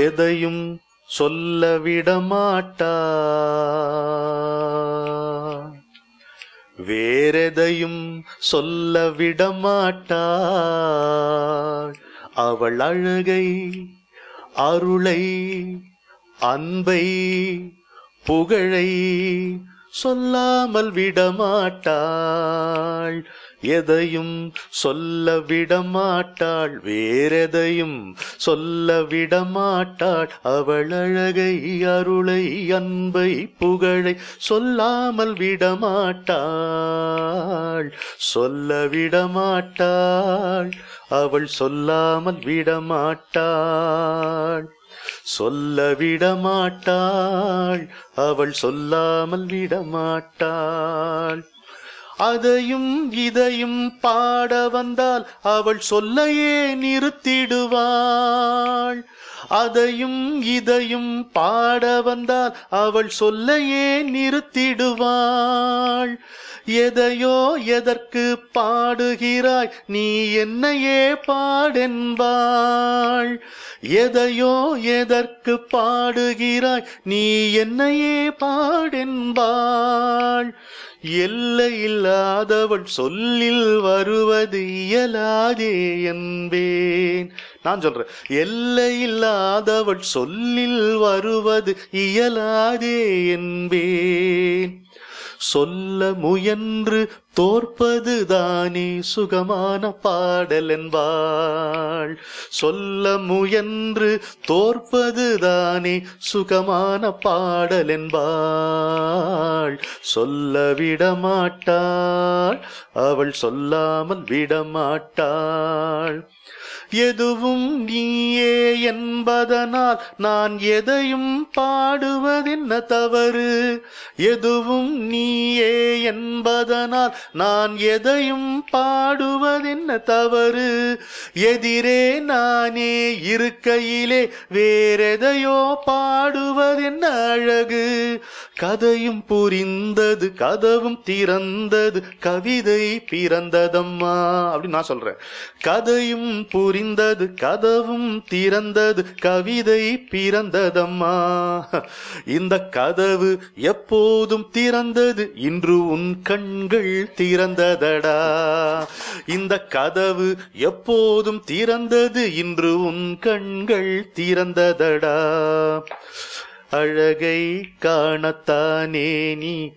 எதையும் சொல்லவிடமாட்டா வேறெதையும் சொல்லவிடமாட்டாள் அவள் அழகை அருளை அன்பை புகழை சொல்லாமல் விடமாட்டாள். எதையும் சொல்ல விடமாட்டாள் வேறெதையும் சொல்ல விடமாட்டாள். அவள் அழகை அருளை அன்பை புகழை சொல்லாமல் விடமாட்டாள். சொல்ல விடமாட்டாள். அவள் சொல்லாமல் விடமாட்டாள். சொல்ல விடமாட்டாள். அவள் சொல்லாமல் விடமாட்டாள். அதையும் இதையும் பாட வந்தால் அவள் சொல்லையே நிறுத்திடுவாள். அதையும் இதையும் பாட வந்தால் அவள் சொல்லையே நிறுத்திடுவாள். எதையோ எதற்கு பாடுகிறாய்? நீ என்னையே பாடென்பாள். எதையோ எதற்கு பாடுகிறாய்? நீ என்னையே பாடென்பாள். எல்லையில்லாதவள் சொல்லில் வருவது இயலாதே என்பேன். நான் சொல்றேன் எல்லையில்லாதவள் சொல்லில் வருவது இயலாதே என்பேன். சொல்ல முயன்று தோற்பதுதானே சுகமான பாடல் என்பாள் சொல்ல முயன்று தோற்பதுதானே சுகமான பாடல் என்பாள் சொல்ல விடமாட்டாள் அவள் சொல்லாமல் விடமாட்டாள். எதுவும் நீயே என்பதனால் நான் எதையும் பாடுவதென்ன தவறு? எதுவும் நீயே என்பதனால் நான் எதையும் பாடுவதென்ன தவறு? எதிரே நானே இருக்கையிலே வேறெதையோ பாடுவதென்ன அழகு? கதையும் புரிந்தது கதவும் திறந்தது கவிதை பிறந்ததம்மா. அப்படின்னு நான் சொல்றேன். கதையும் புரி புரிந்தது கதவும் திறந்தது கவிதை பிறந்ததம்மா. இந்த கதவு எப்போதும் திறந்தது இன்று உன் கண்கள் திறந்ததடா. இந்த கதவு எப்போதும் திறந்தது இன்று உன் கண்கள் திறந்ததடா. அழகை காணத்தானே நீ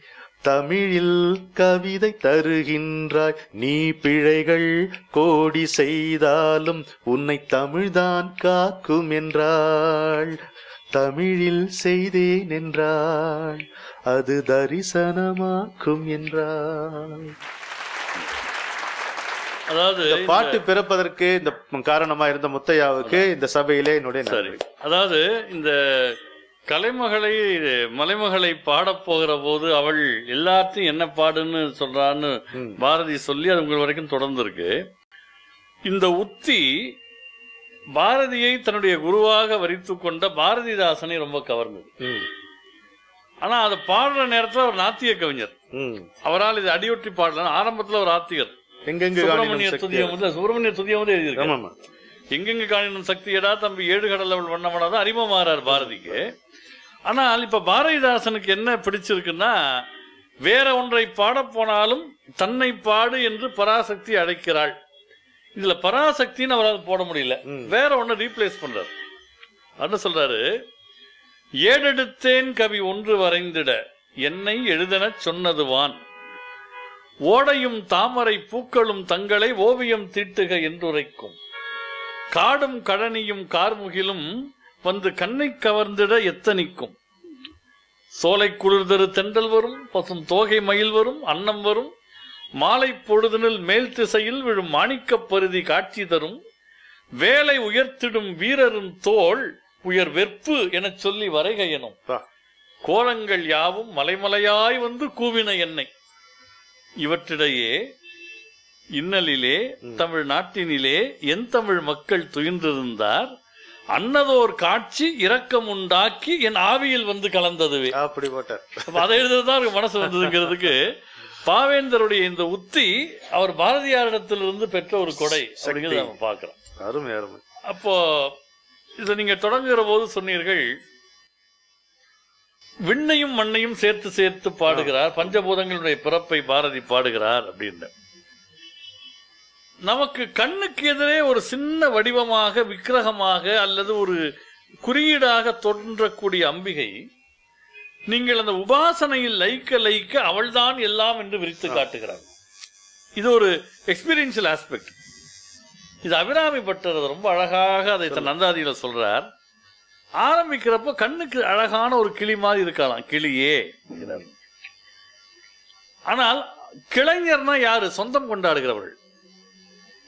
தமிழில் கவிதை தருகின்றாய். நீ பிழைகள் கோடி செய்தாலும் உன்னை தமிழ்தான் காக்கும் என்றாள். தமிழில் செய்தேன் என்றாள். அது தரிசனமாக்கும் என்றாள். அதாவது பாட்டு பிறப்பதற்கு இந்த காரணமா இருந்த முத்தையாவுக்கு இந்த சபையிலே என்னுடைய. அதாவது இந்த கலைமகளை மலைமகளை பாடப் போகிற போது அவள் எல்லாத்தையும் என்ன பாடுன்னு சொல்றான்னு பாரதி சொல்லி அது உங்கள் வரைக்கும் தொடர்ந்து இருக்கு இந்த உத்தி பாரதியை தன்னுடைய குருவாக வரித்து கொண்ட பாரதிதாசனை ரொம்ப கவர்ந்தது. ஆனா அதை பாடுற நேரத்துல ஒரு நாத்திய கவிஞர். அவரால் இது அடியொற்றி பாடலாம். ஆரம்பத்துல ஒரு ஆத்திகர். எங்கெங்கு சுப்பிரமணிய துதியம் சுப்பிரமணிய துதியம் ஆமாமா. எங்கெங்க காணினும் சக்தியடா தம்பி ஏழு கடல் அவள் வண்ணமனாதான் அறிமுகமாறார் பாரதிக்கு. ஆனால் இப்ப பாரதிதாசனுக்கு என்ன பிடிச்சிருக்குன்னா வேற ஒன்றை பாடப் போனாலும் தன்னை பாடு என்று பராசக்தி அழைக்கிறாள். இதுல பராசக்தின்னு அவரால் போட முடியல. வேற ஒண்ணு ரீப்ளேஸ் பண்றாரு. என்ன சொல்றாரு? ஏடெடுத்தேன் கவி ஒன்று வரைந்திட என்னை எழுதனச் சொன்னதுவான். ஓடையும் தாமரை பூக்களும் தங்களை ஓவியம் தீட்டுக என்றுரைக்கும். காடும் கழனியும் கார்முகிலும் வந்து கண்ணை கவர்ந்திட எத்தனிக்கும்? சோலை குளிர்தரு தென்றல் வரும் பசும் தோகை மயில் வரும் அன்னம் வரும் மாலை பொழுதினில் மேல் திசையில் விழும் மாணிக்கப் பருதி காட்சி தரும் வேலை உயர்த்திடும் வீரரும் தோள் உயர் வெற்பு எனச் சொல்லி வரைகையனும். கோலங்கள் யாவும் மலைமலையாய் வந்து கூவின என்னை. இவற்றிடையே இன்னலிலே தமிழ் நாட்டினிலே என் தமிழ் மக்கள் துயின்றிருந்தார். அன்னதோர் காட்சி இரக்கம் உண்டாக்கி என் ஆவியில் வந்து கலந்ததுவே. அப்படி போட்டார். அப்ப அதை எழுதுறதுதான் அவருக்கு மனசு வந்ததுங்கிறதுக்கு பாவேந்தருடைய இந்த உத்தி அவர் பாரதியாரிடத்திலிருந்து பெற்ற ஒரு கொடை அப்படிங்கிறத நம்ம பார்க்கிறோம். அருமை அருமை. அப்போ இதை நீங்க தொடங்குகிற போது சொன்னீர்கள் விண்ணையும் மண்ணையும் சேர்த்து சேர்த்து பாடுகிறார் பஞ்சபூதங்களுடைய பிறப்பை பாரதி பாடுகிறார் அப்படின்னு. நமக்கு கண்ணுக்கு எதிரே ஒரு சின்ன வடிவமாக விக்கிரகமாக அல்லது ஒரு குறியீடாக தோன்றக்கூடிய அம்பிகை நீங்கள் அந்த உபாசனையில் லயிக்க லயிக்க அவள்தான் எல்லாம் என்று விரித்து காட்டுகிறார் இது ஒரு எக்ஸ்பீரியன்ஷியல் ஆஸ்பெக்ட் இது அபிராமி பட்டர் ரொம்ப அழகாக அதை தன் நந்தாதியில சொல்றார். ஆரம்பிக்கிறப்ப கண்ணுக்கு அழகான ஒரு கிளி மாதிரி இருக்கலாம் கிளியே. ஆனால் கிளைஞர்னா யாரு? சொந்தம் கொண்டாடுகிறவர்கள்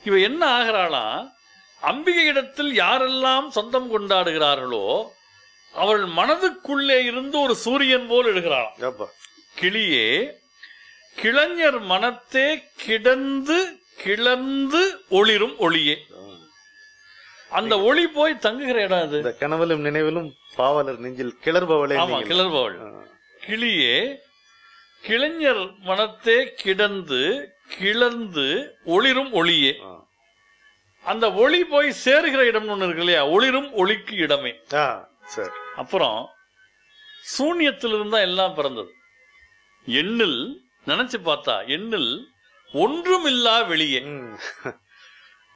இவ என்ன ஆகிறாளாம் அம்பிகையிடத்தில் யாரெல்லாம் சொந்தம் கொண்டாடுகிறார்களோ அவள் மனதுக்குள்ளே இருந்து ஒரு சூரியன் போல் எழுகிறாளாம் கிளியே கிளைஞர் மனத்தே கிடந்து கிளந்து ஒளிரும் ஒளியே. அந்த ஒளி போய் தங்குகிற இடம் அது. கனவிலும் நினைவிலும் பாவலர் நெஞ்சில் கிளர்பவளே ஆமா. கிளர்பவள். கிளியே கிளைஞர் மனத்தே கிடந்து கிளந்து ஒளிரும் ஒளியே. அந்த ஒளி போய் சேருகிற இடம்னு ஒண்ணு இருக்கு இல்லையா? ஒளிரும் ஒளிக்கு இடமே. அப்புறம் சூன்யத்திலிருந்து தான் எல்லாம் பிறந்தது. எண்ணில் நினைச்சு பார்த்தா எண்ணில் ஒன்றுமில்லா வெளியே. ம்.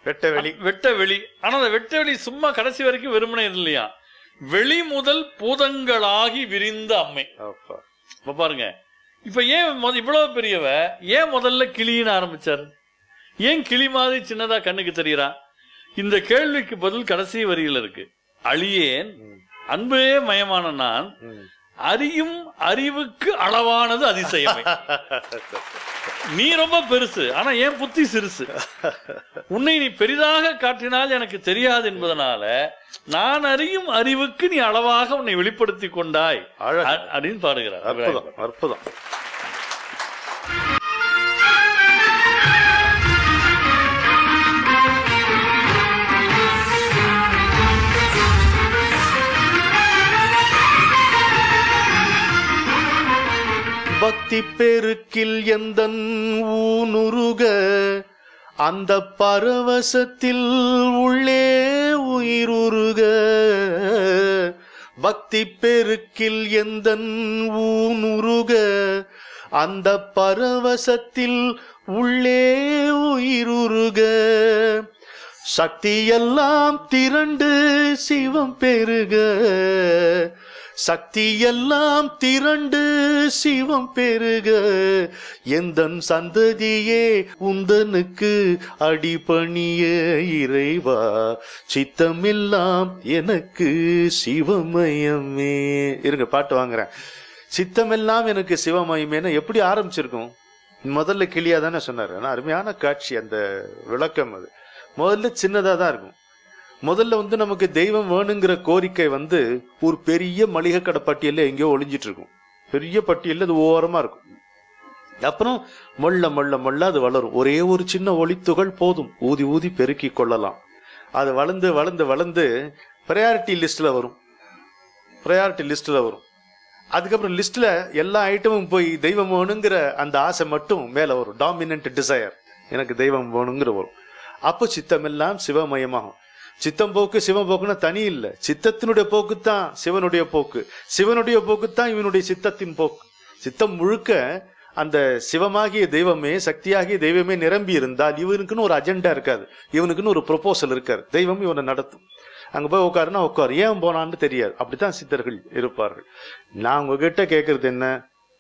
வெட்ட வெளி. வெட்ட வெளி. ஆனா அந்த வெட்ட வெளி சும்மா கடைசி வரைக்கும் வெறுமனே இல்லையா? வெளி முதல் பூதங்களாகி விரிந்த அம்மை. பாருங்க. இப்ப ஏன் இவ்வளவு பெரியவ ஏன் முதல்ல கிளின்னு ஆரம்பிச்சாரு ஏன் கிளி மாதிரி சின்னதா கண்ணுக்கு தெரியறா இந்த கேள்விக்கு பதில் கடைசி வரியில் இருக்கு அழியேன். அன்பே மயமான நான். அறியும் அறிவுக்கு அளவானது அதிசயமே. நீ ரொம்ப பெருசு ஆனா என் புத்தி சிறுசு? உன்னை நீ பெரிதாக காட்டினால் எனக்கு தெரியாது என்பதனால நான் அறியும் அறிவுக்கு நீ அளவாக உன்னை வெளிப்படுத்தி கொண்டாய். அப்படின்னு பாடுகிறார். அற்புதம் அற்புதம். பக்தி பெருக்கில் எந்த ஊனுருக? அந்த பரவசத்தில் உள்ளே உயிருருக. பக்தி பெருக்கில் எந்த ஊனுருக? அந்த பரவசத்தில் உள்ளே உயிருருக. சக்தியெல்லாம் திரண்டு சிவம் பெருக. சக்தியெல்லாம் திரண்டு சிவம் பெருக. எந்தன் சந்ததியே உந்தனுக்கு அடிபணிய இறைவா. சித்தமெல்லாம் எனக்கு சிவமயமே. இருங்க பாட்டு வாங்குறேன். சித்தமெல்லாம் எனக்கு சிவமயமேன்னு எப்படி ஆரம்பிச்சிருக்கும்? முதல்ல கிளியா தானே சொன்னாரு அருமையான காட்சி அந்த விளக்கம் அது. முதல்ல சின்னதா தான் இருக்கும். முதல்ல வந்து நமக்கு தெய்வம் வேணுங்கிற கோரிக்கை வந்து ஒரு பெரிய மளிகை கடை பட்டியலில் எங்கேயோ ஒளிஞ்சிட்டு இருக்கும் பெரிய பட்டியலில் அது ஓரமாக இருக்கும். அப்புறம் மொள்ள மொள்ள மொள்ள அது வளரும். ஒரே ஒரு சின்ன ஒளித்துகள் போதும். ஊதி ஊதி பெருக்கி கொள்ளலாம். அது வளர்ந்து வளர்ந்து வளர்ந்து ப்ரையாரிட்டி லிஸ்ட்டில் வரும். ப்ரையாரிட்டி லிஸ்ட்டில் வரும். அதுக்கப்புறம் லிஸ்ட்டில் எல்லா ஐட்டமும் போய் தெய்வம் வேணுங்கிற அந்த ஆசை மட்டும் மேலே வரும். டாமினன்ட் டிசையர் எனக்கு தெய்வம் வேணுங்கிற வரும். அப்போ சித்தமெல்லாம் சிவமயமாகும். சித்தம் போக்கு சிவம் போக்குன்னா தனி இல்லை. சித்தத்தினுடைய போக்கு தான் சிவனுடைய போக்கு. சிவனுடைய போக்கு தான் இவனுடைய சித்தத்தின் போக்கு. சித்தம் முழுக்க அந்த சிவமாகிய தெய்வமே சக்தியாகிய தெய்வமே நிரம்பி இருந்தால் இவனுக்குன்னு ஒரு அஜெண்டா இருக்காது. இவனுக்குன்னு ஒரு ப்ரொபோசல் இருக்காது. தெய்வம் இவனை நடத்தும். அங்கே போய் உட்காருன்னா உட்காரு ஏன் போனான்னு தெரியாது. அப்படித்தான் சித்தர்கள் இருப்பார்கள். நான் உங்ககிட்ட கேட்கறது என்ன?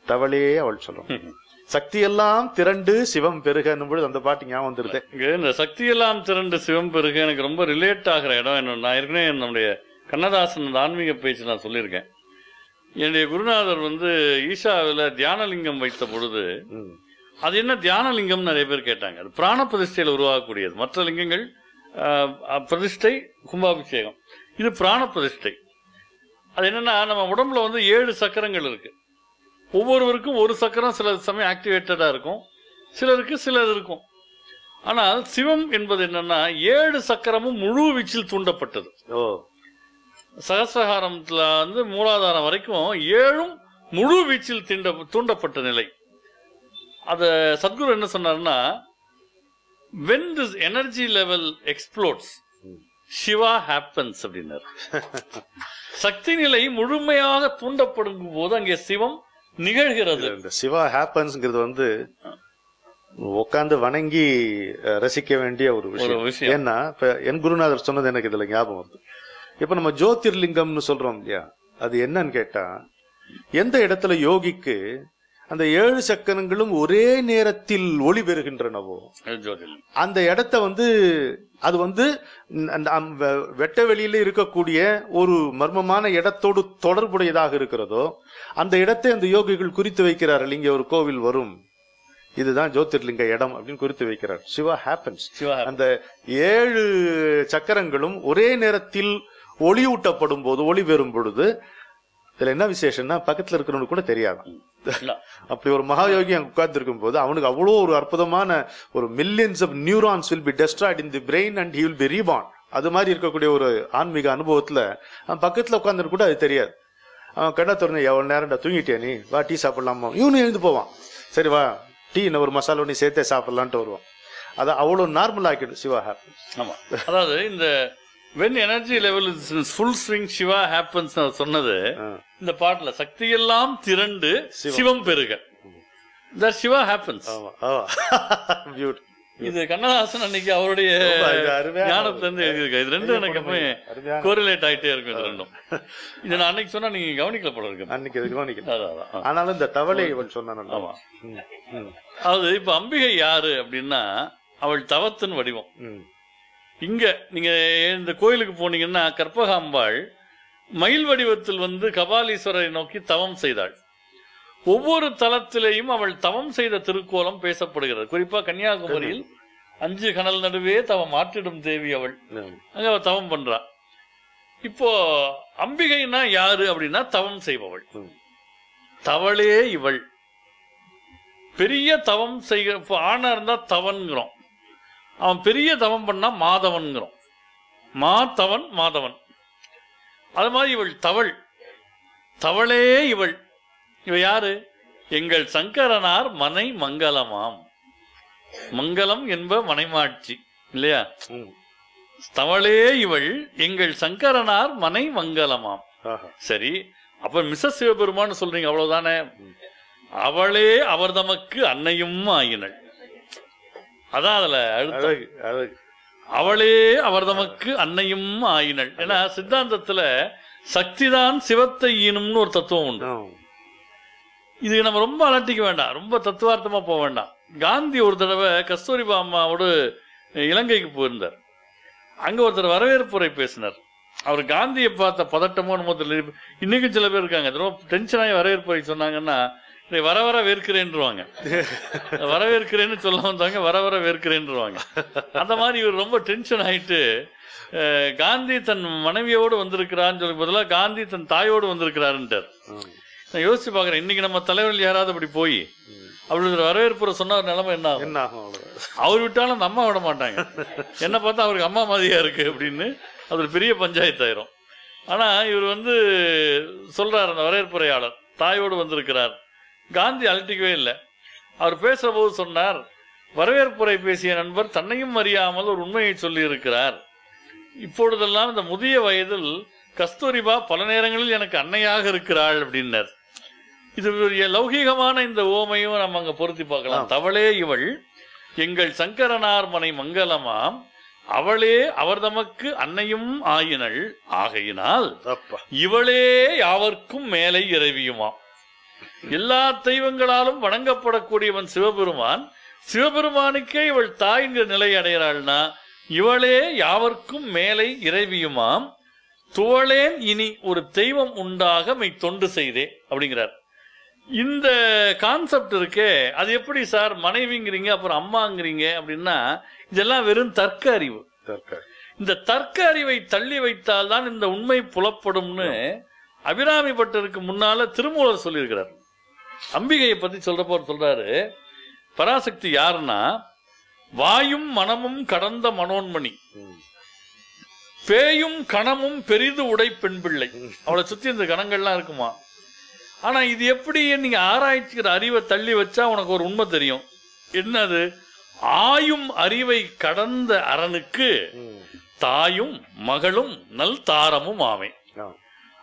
தவளையே அவள் சொல்லுவேன் சக்தியெல்லாம் திரண்டு சிவம் பெருகன்னும் பொழுது அந்த பாட்டு ஞாபகம் வந்துருது. இந்த சக்தியெல்லாம் திரண்டு சிவம் பெருக எனக்கு ரொம்ப ரிலேட் ஆகிற இடம் என்ன நான் ஏற்கனவே நம்முடைய கண்ணதாசன் ஆன்மீக பேச்சு நான் சொல்லியிருக்கேன். என்னுடைய குருநாதர் வந்து ஈஷாவில் தியானலிங்கம் வைத்த பொழுது. அது என்ன தியானலிங்கம் நிறைய பேர் கேட்டாங்க. அது பிராண பிரதிஷ்டையில் உருவாகக்கூடியது. மற்ற லிங்கங்கள் பிரதிஷ்டை கும்பாபிஷேகம். இது பிராண பிரதிஷ்டை. அது என்னன்னா நம்ம உடம்புல வந்து ஏழு சக்கரங்கள் இருக்கு. ஒவ்வொருவருக்கும் ஒரு சக்கரம் சில சமயம் ஆக்டிவேட்டடா இருக்கும். சிலருக்கு சிலது இருக்கும். ஆனால் சிவம் என்பது என்னன்னா ஏழு சக்கரமும் முழு வீச்சில் தூண்டப்பட்டது. ஓ. சகசிரகாரத்துல வந்து மூலாதாரம் வரைக்கும் ஏழும் முழு வீச்சில் தீண்ட தூண்டப்பட்ட நிலை. அத சத்குரு என்ன சொன்னார்னா when this energy level explodes Shiva happens அப்படின்னாரு. சக்தி நிலை முழுமையாக தூண்டப்படும் போது அங்கே சிவம் நிகழ்கிறது. இந்த சிவா ஹேப்பன்ஸ்ங்கிறது வந்து உட்காந்து வணங்கி ரசிக்க வேண்டிய ஒரு விஷயம். ஏன்னா இப்ப என் குருநாதர் சொன்னது எனக்கு இதுல ஞாபகம் வருது. இப்ப நம்ம ஜோதிர்லிங்கம்னு சொல்றோம் இல்லையா? அது என்னன்னு கேட்டா எந்த இடத்துல யோகிக்கு அந்த ஏழு சக்கரங்களும் ஒரே நேரத்தில் ஒளி பெறுகின்றனவோ அந்த இடத்த வந்து அது வந்து வெட்ட வெளியில இருக்கக்கூடிய ஒரு மர்மமான இடத்தோடு தொடர்புடையதாக இருக்கிறதோ அந்த இடத்தை அந்த யோகிகள் குறித்து வைக்கிறார்கள். இங்கே ஒரு கோவில் வரும். இதுதான் ஜோதிர்லிங்க இடம் அப்படின்னு குறித்து வைக்கிறார். சிவா ஹேப்பன்ஸ் அந்த ஏழு சக்கரங்களும் ஒரே நேரத்தில் ஒளியூட்டப்படும் போது ஒளி பெறும் பொழுது இதுல என்ன விசேஷம்னா பக்கத்துல இருக்கிறவனுக்கு கூட தெரியாது. அப்படி ஒரு மகாயோகி அங்க உட்கார்ந்து இருக்கும் போது அவனுக்கு அவ்வளோ ஒரு அற்புதமான ஒரு millions of neurons will be destroyed in the brain and he will be reborn அது மாதிரி இருக்கக்கூடிய ஒரு ஆன்மீக அனுபவத்துல அவன் பக்கத்துல உட்கார்ந்து கூட அது தெரியாது. அவன் கண்ணை திறந்து எவ்வளவு நேரம்டா தூங்கிட்டியா நீ? வா டீ சாப்பிடலாமா இவனு எழுந்து போவான். சரி வா டீ இன்னும் ஒரு மசாலா நீ சேர்த்தே சாப்பிடலான்ட்டு வருவான். அதை அவ்வளோ நார்மல் ஆக்கிடும் சிவா. ஹாப்பி ஆமா. அதாவது இந்த when energy level is full swing Shiva happens சொன்னது. இந்த பாட்டுல சக்தி எல்லாம் திரண்டு சிவம். பெருக. இந்த சிவா ஹேப்பன்ஸ் இது கண்ணதாசன் அன்னைக்கு அவருடைய ரொம்ப இது அருமையான ஞானத்துல இருந்து எழுதியிருக்காரு. இது ரெண்டும் எனக்கு எப்பவுமே கோரிலேட் ஆயிட்டே இருக்கும் இது ரெண்டும். இது நான் அன்னைக்கு சொன்னா நீங்க கவனிக்கல போல இருக்கு. அன்னைக்கு இது ஆ. ஆனாலும் இந்த தவளை இவன் சொன்னான் ஆமா. அதாவது இப்ப அம்பிகை யாரு அப்படின்னா அவள் தவத்தின் வடிவம். இங்க நீங்க இந்த கோயிலுக்கு போனீங்கன்னா கற்பகாம்பாள் மயில் வடிவத்தில் வந்து கபாலீஸ்வரரை நோக்கி தவம் செய்தாள். ஒவ்வொரு தலத்திலேயும் அவள் தவம் செய்த திருக்கோலம் பேசப்படுகிறது. குறிப்பா கன்னியாகுமரியில் அஞ்சு கனல் நடுவே தவம் ஆற்றிடும் தேவி அவள். அங்க அவ தவம் பண்றா. இப்போ அம்பிகைனா யாரு அப்படின்னா தவம் செய்பவள். தவளே இவள். பெரிய தவம் செய்கிற ஆணா இருந்தா தவன்கிறோம். அவன் பெரிய தவம் பண்ணா மாதவன்கிறோம் மாதவன் மாதவன். அது மாதிரி இவள் தவள். தவளே இவள். இவ யாரு? எங்கள் சங்கரனார் மனை மங்களமாம். மங்களம் என்ப மனைமாட்சி இல்லையா. தவளே இவள் எங்கள் சங்கரனார் மனை மங்களமாம். ஆஹா. சரி அப்ப மிஸ்ஸஸ் சிவபெருமான் சொல்றீங்க அவ்வளவுதானே? அவளே அவர் தமக்கு அன்னையும் ஆயினள். அதான் அதுல அழகு அழகு. அவளே அவர் தமக்கு அன்னையும் ஆயினள். ஏன்னா சித்தாந்தத்துல சக்திதான் சிவத்தை ஈனும்னு ஒரு தத்துவம் உண்டு. இது நம்ம ரொம்ப அலட்டிக்க வேண்டாம். ரொம்ப தத்துவார்த்தமா போக வேண்டாம். காந்தி ஒரு தடவை கஸ்தூரிபா அம்மாவோடு இலங்கைக்கு போயிருந்தார். அங்க ஒருத்தர் வரவேற்புரை பேசினார். அவர் காந்தியை பார்த்த பதட்டமோ என்னமோ தெரியல. இன்னைக்கு சில பேர் இருக்காங்க. ரொம்ப டென்ஷன் ஆகி வரவேற்புரை சொன்னாங்கன்னா இதை வர வர வேர்க்கிறேன்ருவாங்க வரவேற்கிறேன்னு சொல்ல வந்தாங்க வர வர வேர்க்கிறேன்ருவாங்க அந்த மாதிரி இவர் ரொம்ப டென்ஷன் ஆயிட்டு அஹ், காந்தி தன் மனைவியோடு வந்திருக்கிறான்னு சொல்லி பதிலாக காந்தி தன் தாயோடு வந்திருக்கிறாருன்ட்டார். நான் யோசிச்சு பார்க்குறேன் இன்னைக்கு நம்ம தலைவர்கள் யாராவது அப்படி போய் அப்படி ஒரு வரவேற்புரை சொன்ன நிலைமை என்ன ஆகும்? என்ன ஆகும் அவர் விட்டாலும் அந்த அம்மா விட மாட்டாங்க. என்ன பார்த்தா அவருக்கு அம்மா மாதிரியா இருக்கு அப்படின்னு அது ஒரு பெரிய பஞ்சாயத்து ஆயிரும். ஆனா இவர் வந்து சொல்றாரு அந்த வரவேற்புரையாளர் தாயோடு வந்திருக்கிறார். காந்தி அலட்டிக்கவே இல்லை. அவர் பேசும்போது சொன்னார் வரவேற்புரை பேசிய நண்பர் தன்னையும் அறியாமல் ஒரு உண்மையை சொல்லி இருக்கிறார் இப்பொழுதெல்லாம் இந்த முதிய வயதில் கஸ்தூரிபா பல நேரங்களில் எனக்கு அன்னையாக இருக்கிறாள் அப்படின்னார். இது லௌகீகமான இந்த ஓமையும் நம்ம அங்க பொருத்தி பார்க்கலாம். தவளே இவள் எங்கள் சங்கரனார் மனை மங்களமாம் அவளே அவர் தமக்கு அன்னையும் ஆயினள். ஆகையினால் இவளே யாவர்க்கும் மேலை இறைவியுமாம். எல்லா தெய்வங்களாலும் வணங்கப்படக்கூடியவன் சிவபெருமான். சிவபெருமானுக்கே இவள் தாய்ங்கிற நிலை அடைகிறாள்னா இவளே யாவர்க்கும் மேலை இறைவியுமாம். துவளேன் இனி ஒரு தெய்வம் உண்டாக மெய் தொண்டு செய்தே அப்படிங்கிறார். இந்த கான்செப்ட் இருக்கே அது எப்படி சார் மனைவிங்கிறீங்க அப்புறம் அம்மாங்கிறீங்க அப்படின்னா இதெல்லாம் வெறும் தர்க்க அறிவு. இந்த தர்க்க அறிவை தள்ளி வைத்தால் தான் இந்த உண்மை புலப்படும்னு அபிராமி பட்டருக்கு முன்னால திருமூலர் சொல்லியிருக்கிறார். அம்பிகையை பத்தி சொல்றப்போ அவர் சொல்றாரு பராசக்தி யாருன்னா வாயும் மனமும் கடந்த மனோன்மணி. பேயும் கணமும் பெரிது உடை பெண் பிள்ளை அவளை சுத்தி இந்த கணங்கள்லாம் இருக்குமா ஆனா இது எப்படி நீங்க ஆராய்ச்சிக்கிற அறிவை தள்ளி வச்சா உனக்கு ஒரு உண்மை தெரியும் என்னது ஆயும் அறிவை கடந்த அரனுக்கு ம். தாயும் மகளும் நல் தாரமும் ஆமை.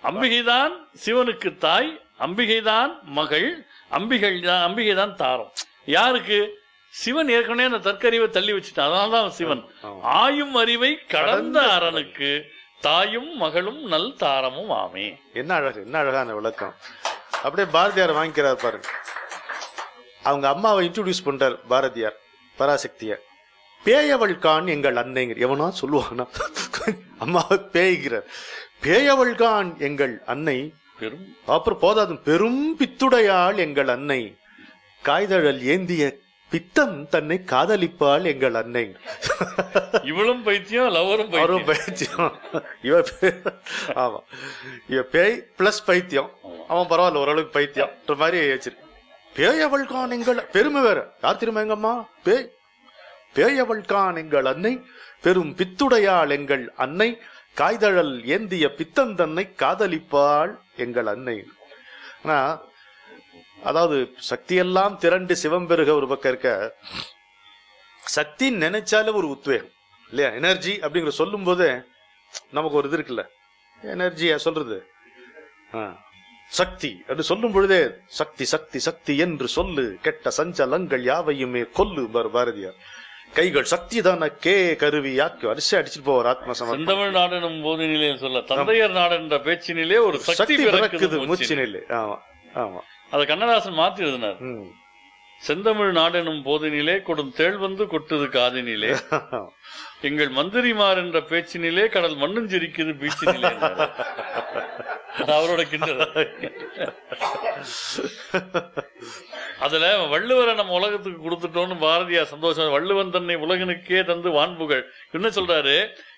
அம்பிகைதான் சிவனுக்கு தாய் அம்பிகைதான் மகள் அம்பிகள் தான் அம்பிகைதான் தாரம். யாருக்கு? சிவன் ஏற்கனவே அந்த தற்கறிவை தள்ளி வச்சுட்டான். அதனால்தான் சிவன். ஆயும் அறிவை கடந்த அரனுக்கு தாயும் மகளும் நல் தாரமும் ஆமே. என்ன அழகு என்ன அழகான விளக்கம். அப்படியே பாரதியார் வாங்கிக்கிறார் பாருங்க அவங்க அம்மாவை இன்ட்ரோடியூஸ் பண்றார் பாரதியார் பராசக்திய பேயவள் கான் எங்கள் அன்னைங்கிற எவனா சொல்லுவானா? அம்மாவை பேய்கிறார். பேயவள் கான் எங்கள் அன்னை பெரும் அப்புறம் போதாது. பெரும் பித்துடையாள் எங்கள் அன்னை. காய்தழல் ஏந்திய பித்தம் தன்னை காதலிப்பாள் எங்கள் அன்னை. இவளும் பைத்தியம் லவரும் அவரும் பைத்தியம். இவ ஆமா. இவ பேய் பிளஸ் பைத்தியம். அவன் பரவாயில்ல ஓரளவுக்கு பைத்தியம். மாதிரி வச்சிரு பேயவள் கான் எங்கள் பெருமை வேற. யார் திரும்ப எங்க அம்மா? பேய். பேயவள் கான் எங்கள் அன்னை. பெரும் பித்துடையாள் எங்கள் அன்னை. காய்தழல் ஏந்திய பித்தந்தன்னை காதலிப்பாள் எங்கள் அன்னை. ஆனா அதாவது சக்தியெல்லாம் திரண்டு சிவம்பெருக ஒரு பக்கம் இருக்க சக்தி நினைச்சாலே ஒரு உத்வேகம் இல்லையா? எனர்ஜி அப்படிங்கிற சொல்லும் போதே நமக்கு ஒரு இது இருக்குல்ல. எனர்ஜியா சொல்றது? சக்தி அப்படி சொல்லும் பொழுதே சக்தி சக்தி சக்தி என்று சொல்லு கெட்ட சஞ்சலங்கள் யாவையுமே கொல்லு பார் பாரதியார். கைகள் சக்தி தான கே கருவி யாக்கு? அரிசி அடிச்சுட்டு போவார் ஆத்ம சமர்ப்பணம். செந்தமிழ் நாடெனும் போதினிலே சொல்ல தந்தையர் நாடு என்ற பேச்சினிலே ஒரு சக்தி பிறக்குது பிறக்குது மூச்சு மூச்சினிலே. ஆமா ஆமா. அதை கண்ணதாசன் மாத்தி எழுதினார். செந்தமிழ் நாடெனும் போதினிலே கொடும் தேள் வந்து கொட்டுது காதினிலே. எங்கள் மந்திரிமார் என்ற பேச்சினிலே கடல் மண்ணும் சிரிக்குது பீச்சினிலே அவரோட கிண்டல். அதுல வள்ளுவரை நம்ம உலகத்துக்கு கொடுத்துட்டோம்னு பாரதியார் சந்தோஷம். வள்ளுவன் தன்னை உலகனுக்கே தந்து வான்புகள் என்ன சொல்றாரு?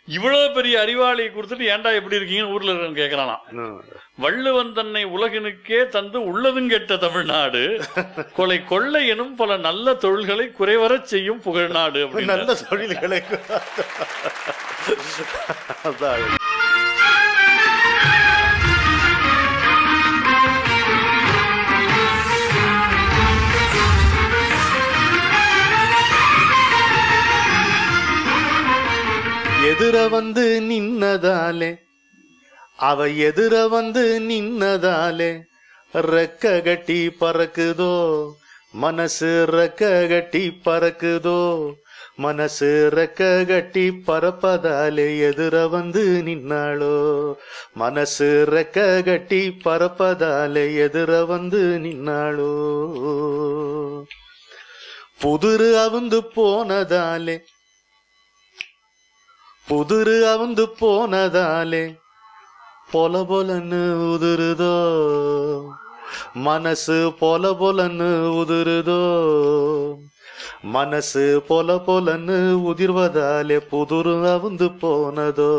இவ்வளவு பெரிய அறிவாளியை கொடுத்துட்டு ஏன்டா எப்படி இருக்கீங்கன்னு ஊர்ல இருக்கவங்க கேக்குறானாம். ம். வள்ளுவன் தன்னை உலகினுக்கே தந்து உள்ளதும் கெட்ட தமிழ்நாடு. கொலை கொள்ளை எனும் பல நல்ல தொழில்களை குறைவரச் செய்யும் புகழ்நாடு அப்படின்னு நல்ல தொழில்களை அதான் எதிர வந்து நின்னதாலே அவ எதிர வந்து நின்னதாலே ரெக்க கட்டி பறக்குதோ மனசு ரெக்க கட்டி பறக்குதோ மனசு ரெக்க கட்டி பறப்பதாலே எதிர வந்து நின்னாளோ மனசு ரெக்க கட்டி பறப்பதாலே எதிர வந்து நின்னாளோ. புதுரு அவுந்து போனதாலே புதுரு அவுந்து போனதாலே பொல பொலன்னு உதிருதோ? மனசு பொல பொலன்னு உதிருதோ? மனசு பொல பொலன்னு உதிர்வதாலே புதுரு அவுந்து போனதோ?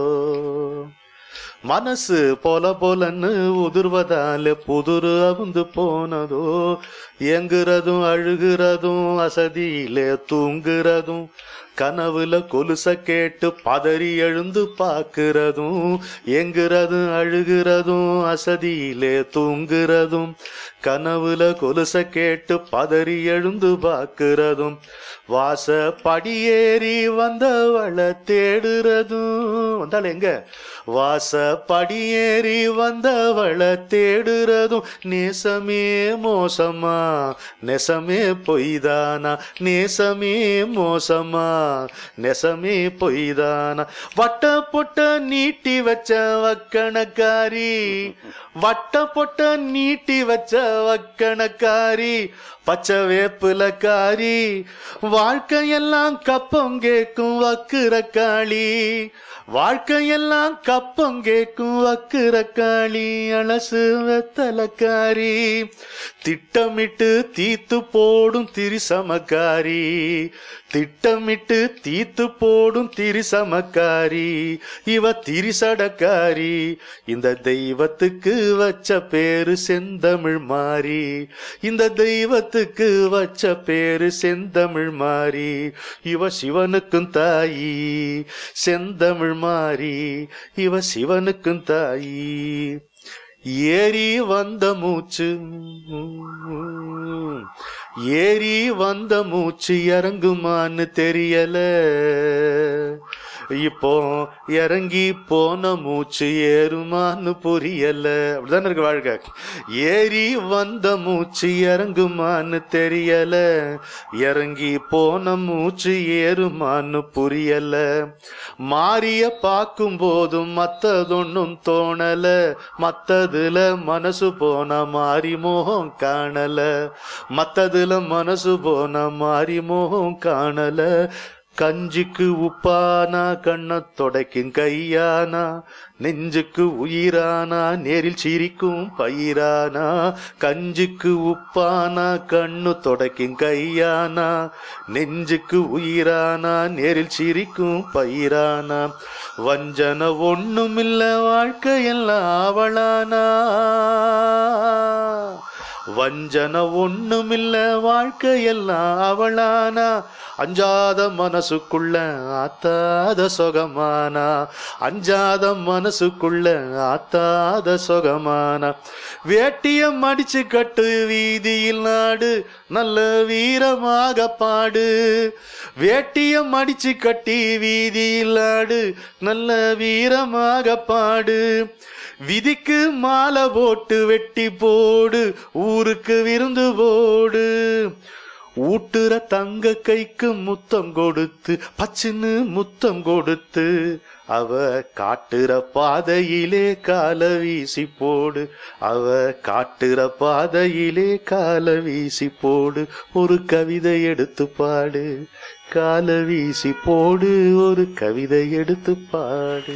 மனசு பொல பொலன்னு உதிர்வதாலே புதுரு அவுந்து போனதோ? எங்குறதும் அழுகிறதும் அசதியிலே தூங்குறதும் கனவுல கொலுச கேட்டு பதறி எழுந்து பார்க்கிறதும் எங்குறதும் அழுகிறதும் அசதியிலே தூங்குறதும். கனவுல கொலுச கேட்டு பதறி எழுந்து பார்க்கிறதும் வாச படியேறி வந்தவளை தேடுறதும். வந்தாள் எங்க? வாச படியேறி வந்தவளை தேடுறதும். நேசமே மோசமா நெசமே பொய்தானா? நேசமே மோசமா நெசமே பொய்தானா? வட்ட பொட்ட நீட்டி வச்ச வக்கணக்காரி வட்ட பொட்ட நீட்டி வச்ச வக்கணக்காரி பச்சை வேப்புலக்காரி வாழ்க்கையெல்லாம் கப்பம் கேட்கும் வக்குரக்காளி வாழ்க்கையெல்லாம் கப்பம் கேட்கும் வக்குரக்காளி அலசு வெத்தலக்காரி திட்டமிட்டு தீத்து போடும் திரிசமக்காரி திட்டமிட்டு தீத்து போடும் திரிசமக்காரி இவ திரிசடக்காரி இந்த தெய்வத்துக்கு வச்ச பேரு செந்தமிழ் மாறி. இந்த தெய்வத்து சிவத்துக்கு வச்ச பேரு செந்தமிழ் மாறி இவ சிவனுக்கும் தாயி. செந்தமிழ் மாறி இவ சிவனுக்கும் தாயி. ஏறி வந்த மூச்சு ஏறி வந்த மூச்சு இறங்குமான்னு தெரியல. இப்போ இறங்கி போன மூச்சு ஏறுமான்னு புரியல. அப்படிதானே இருக்கு வாழ்க்கை. ஏறி வந்த மூச்சு இறங்குமான்னு தெரியல. இறங்கி போன மூச்சு ஏறுமான்னு புரியல. மாறிய பார்க்கும் போதும் மத்ததொன்னும் தோணல. மத்ததுல மனசு போன மாறி மோகம் காணல. மத்ததுல மனசு போன மாறி மோகம் காணல. கஞ்சிக்கு உப்பானா கண்ண தொடக்கும் கையானா நெஞ்சுக்கு உயிரானா நேரில் சிரிக்கும் பயிரானா கஞ்சிக்கு உப்பானா கண்ணு தொடக்கும் கையானா நெஞ்சுக்கு உயிரானா நேரில் சிரிக்கும் பயிரானா வஞ்சன ஒண்ணுமில்ல வாழ்க்கையெல்லாம் அவளானா. வஞ்சன ஒண்ணுமில்ல வாழ்க்கையெல்லாம் அவளானா. அஞ்சாத மனசுக்குள்ள ஆத்தாத சொகமானா. அஞ்சாத மனசுக்குள்ள ஆத்தாத சொகமானா. வேட்டியம் அடிச்சு கட்டு வீதியில் நாடு. நல்ல வீரமாக பாடு. வேட்டியம் அடிச்சு கட்டி வீதியில் நாடு. நல்ல வீரமாக பாடு. விதிக்கு மாலை போட்டு வெட்டி போடு ஊருக்கு விருந்து போடு. ஊட்டுற தங்க கைக்கு முத்தம் கொடுத்து பச்சின்னு முத்தம் கொடுத்து அவ காட்டுற பாதையிலே கால வீசி போடு. அவ காட்டுற பாதையிலே கால வீசி போடு ஒரு கவிதை எடுத்து பாடு. கால வீசி போடு ஒரு கவிதை எடுத்து பாடு.